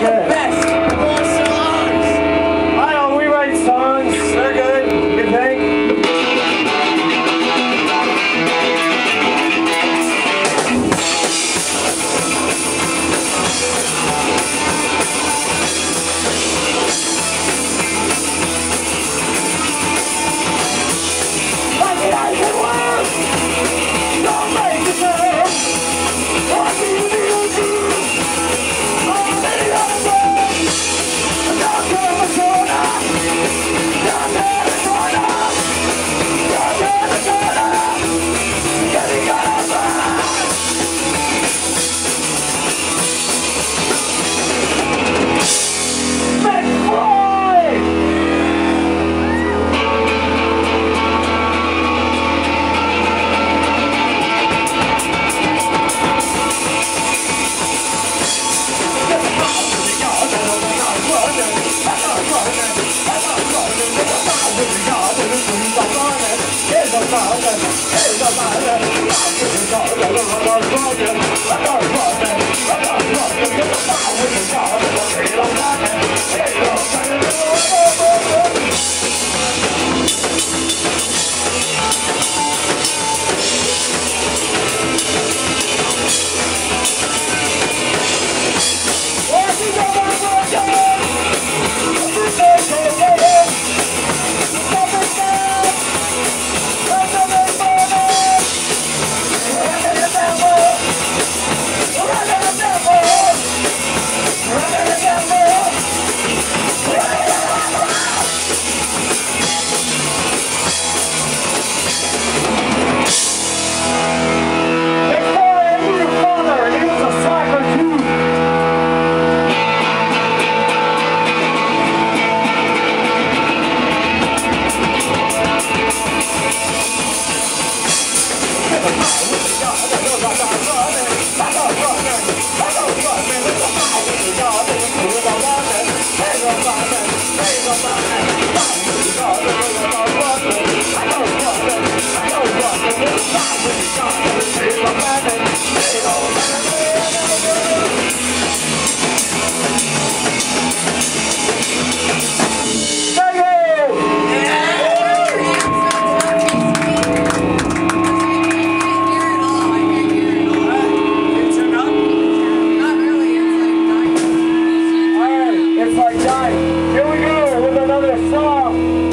Best. I'm not Bye. now.